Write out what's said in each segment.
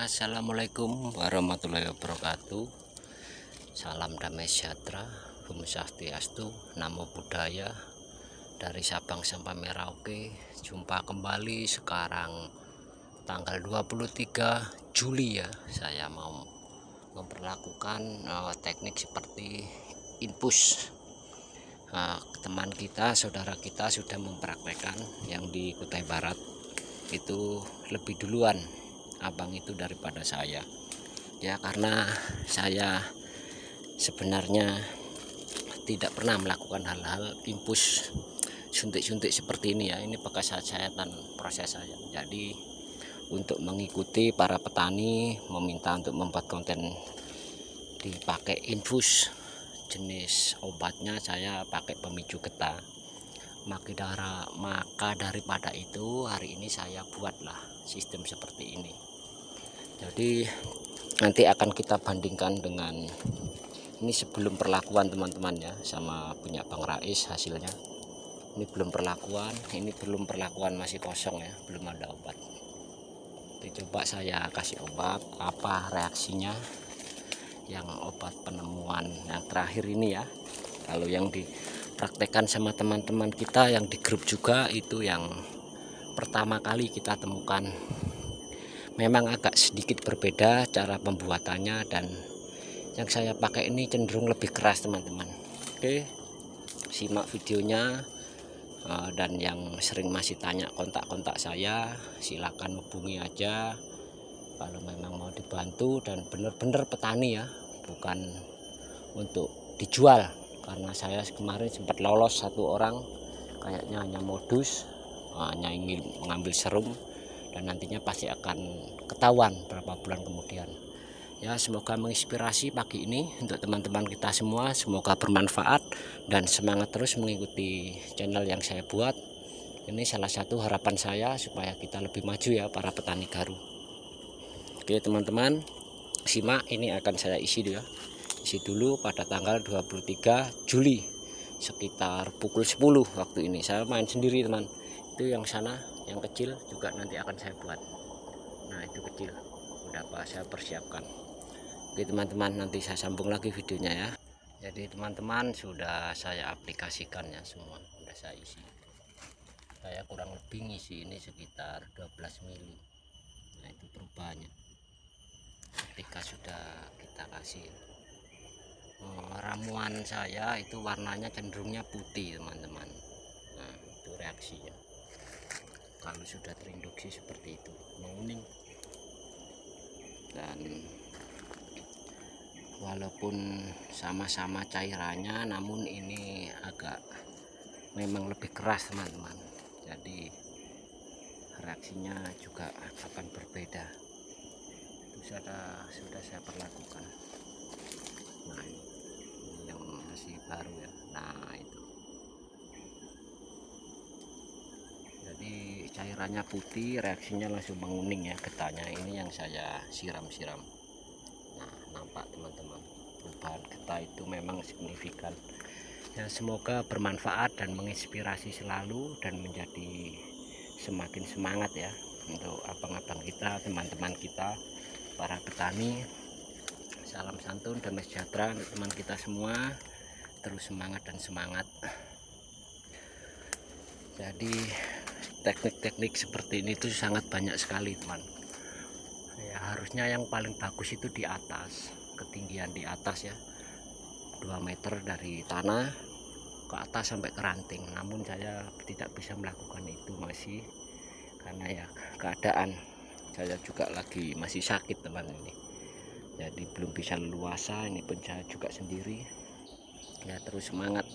Assalamualaikum warahmatullahi wabarakatuh. Salam damai sejahtera. Bumi Astu Namo Buddhaya. Dari Sabang sampai Merauke Jumpa kembali sekarang Tanggal 23 Juli ya. Saya mau memperlakukan uh, teknik seperti infus. Uh, Teman kita, saudara kita sudah mempraktekkan Yang di Kutai Barat. Itu lebih duluan abang itu daripada saya. Ya karena saya sebenarnya tidak pernah melakukan hal-hal impus suntik-suntik seperti ini ya. Ini bekas saya dan proses saya. Jadi untuk mengikuti para petani meminta untuk membuat konten dipakai infus jenis obatnya saya pakai pemicu getah. Maka maka daripada itu hari ini saya buatlah sistem seperti ini jadi nanti akan kita bandingkan dengan ini sebelum perlakuan teman-teman ya sama punya Bang Rais hasilnya. Ini belum perlakuan ini belum perlakuan masih kosong ya belum ada obat. Coba saya kasih obat apa reaksinya yang obat penemuan yang terakhir ini ya. Kalau yang dipraktekkan sama teman-teman kita yang di grup juga itu yang pertama kali kita temukan memang agak sedikit berbeda cara pembuatannya dan yang saya pakai ini cenderung lebih keras teman-teman. Oke simak videonya. Eh, dan yang sering masih tanya kontak-kontak saya silakan hubungi aja kalau memang mau dibantu dan benar-benar petani ya bukan untuk dijual. Karena saya kemarin sempat lolos satu orang kayaknya hanya modus hanya ingin mengambil serum dan nantinya pasti akan ketahuan berapa bulan kemudian. Ya semoga menginspirasi pagi ini untuk teman-teman kita semua. Semoga bermanfaat dan semangat terus mengikuti channel yang saya buat. Ini salah satu harapan saya supaya kita lebih maju ya para petani garu. Oke teman-teman simak. Ini akan saya isi dulu ya. Isi dulu pada tanggal 23 Juli sekitar pukul 10 waktu ini saya main sendiri teman. Itu yang sana yang kecil juga nanti akan saya buat. Nah itu kecil. Udah apa saya persiapkan. Oke teman-teman nanti saya sambung lagi videonya ya. Jadi teman-teman sudah saya aplikasikan ya semua. Sudah saya isi. Saya kurang lebih ngisi ini sekitar 12 mili. Nah itu perubahannya. Ketika sudah kita kasih oh, ramuan saya itu warnanya cenderungnya putih teman-teman. Nah itu reaksinya kalau sudah terinduksi seperti itu menguning dan walaupun sama-sama cairannya namun ini agak memang lebih keras teman-teman. Jadi reaksinya juga akan berbeda. Itu sudah sudah saya perlakukan. Nah yang masih baru ya. Nah itu. Jadi cairannya putih reaksinya langsung menguning ya getahnya. Ini yang saya siram-siram. Nah nampak teman-teman. Perubahan getah itu memang signifikan. Ya semoga bermanfaat dan menginspirasi selalu dan menjadi semakin semangat ya untuk abang-abang kita teman-teman kita para petani. Salam santun damai sejahtera untuk teman kita semua. Terus semangat dan semangat. Jadi teknik-teknik seperti ini itu sangat banyak sekali teman ya harusnya yang paling bagus itu di atas ketinggian di atas ya. 2 meter dari tanah ke atas sampai ke ranting. Namun saya tidak bisa melakukan itu masih karena ya keadaan saya juga lagi masih sakit teman ini. Jadi belum bisa leluasa ini pun juga sendiri. Ya terus semangat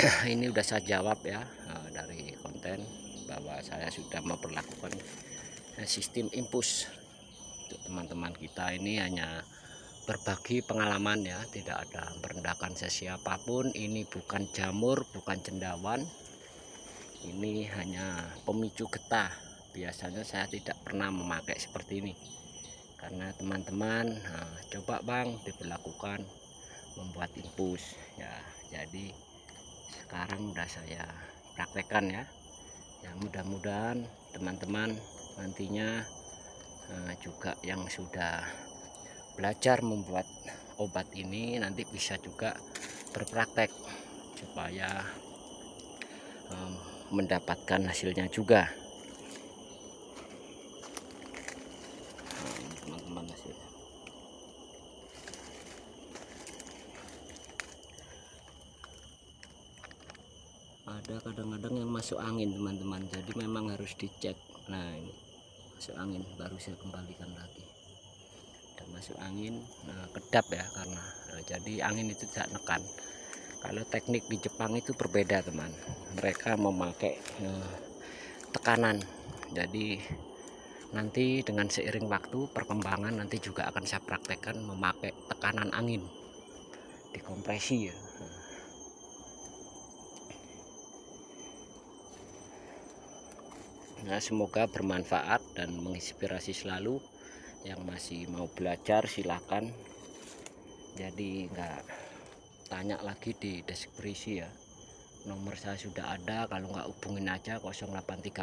ini udah saya jawab ya eh, dari konten bahwa saya sudah memperlakukan eh, sistem impus untuk teman-teman kita. Ini hanya berbagi pengalaman ya tidak ada merendahkan sesiapapun ini bukan jamur bukan cendawan. Ini hanya pemicu getah. Biasanya saya tidak pernah memakai seperti ini. Karena teman-teman nah, coba bang diberlakukan membuat impus. Ya jadi sekarang udah saya praktekkan ya. Ya mudah-mudahan teman-teman nantinya eh, juga yang sudah belajar membuat obat ini nanti bisa juga berpraktek supaya um, mendapatkan hasilnya juga teman-teman hasilnya ada kadang-kadang yang masuk angin teman-teman. Jadi memang harus dicek. Nah ini. Masuk angin baru saya kembalikan lagi. Dan masuk angin nah, kedap ya karena nah, jadi angin itu tidak nekan. Kalau teknik di Jepang itu berbeda teman. Mereka memakai eh, tekanan. Jadi nanti dengan seiring waktu perkembangan nanti juga akan saya praktekkan memakai tekanan angin. Dikompresi ya Nah, semoga bermanfaat dan menginspirasi selalu yang masih mau belajar silakan. Jadi enggak tanya lagi di deskripsi ya. Nomor saya sudah ada, kalau nggak hubungin aja 0813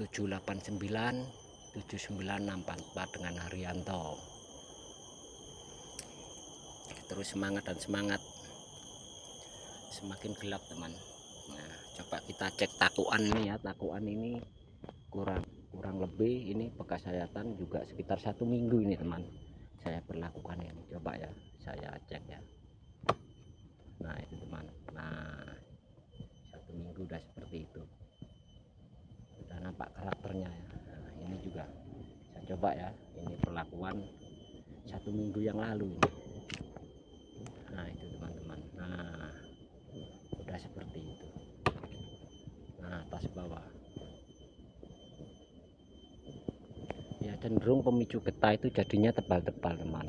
789 79644 dengan Haryanto. Terus semangat dan semangat. Semakin gelap, teman nah coba kita cek takuan ini ya. Takuan ini kurang kurang lebih ini bekas sayatan juga sekitar satu minggu ini teman. Saya berlakukan ini. Coba ya saya cek ya. Nah itu teman. Nah satu minggu udah seperti itu. Sudah nampak karakternya ya. Nah, ini juga. Saya coba ya ini perlakuan satu minggu yang lalu ini nah itu teman-teman nah udah seperti itu nah atas bawah. Ya cenderung pemicu getah itu jadinya tebal-tebal teman.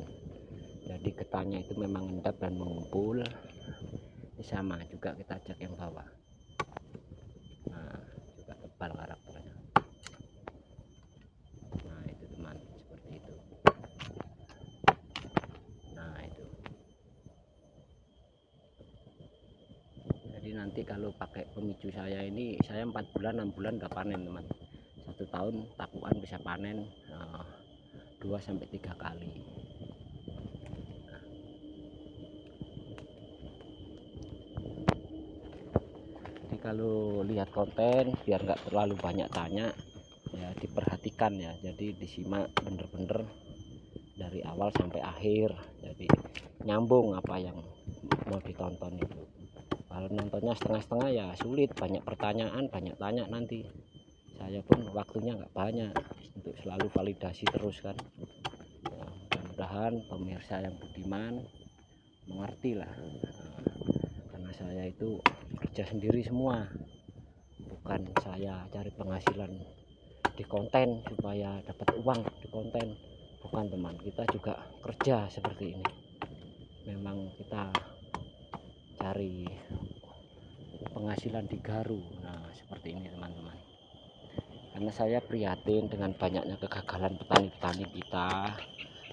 Jadi getahnya itu memang endap dan mengumpul. Ini sama juga kita cek yang bawah. Nah juga tebal karakternya nah itu teman seperti itu nah itu jadi nanti kalau pakai pemicu saya ini saya empat bulan enam bulan udah panen teman. Satu tahun takuan bisa panen uh, 2 sampai tiga kali. Jadi kalau lihat konten biar nggak terlalu banyak tanya ya diperhatikan ya. Jadi disimak bener-bener dari awal sampai akhir. Jadi nyambung apa yang mau ditonton itu kalau nontonnya setengah-setengah ya sulit. Banyak pertanyaan banyak tanya nanti. Saya pun waktunya nggak banyak untuk selalu validasi terus kan. Ya, mudah-mudahan pemirsa yang budiman mengerti lah nah, karena saya itu kerja sendiri semua. Bukan saya cari penghasilan di konten supaya dapat uang di konten. Bukan teman kita juga kerja seperti ini. Memang kita cari penghasilan di Garu. Nah seperti ini teman-teman. Karena saya prihatin dengan banyaknya kegagalan petani-petani kita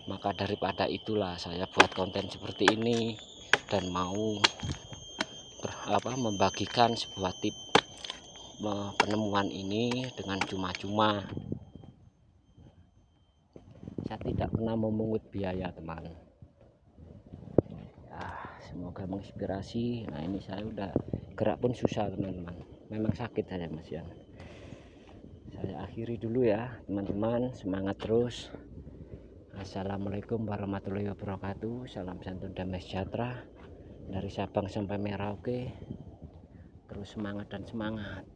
maka daripada itulah saya buat konten seperti ini dan mau ber, apa membagikan sebuah tip penemuan ini dengan cuma-cuma. Saya tidak pernah memungut biaya teman. Semoga menginspirasi. Nah ini saya udah gerak pun susah teman-teman. Memang sakit saya mas ya saya akhiri dulu ya teman-teman. Semangat terus. Assalamualaikum warahmatullahi wabarakatuh. Salam santun damai sejahtera dari Sabang sampai Merauke. Terus semangat dan semangat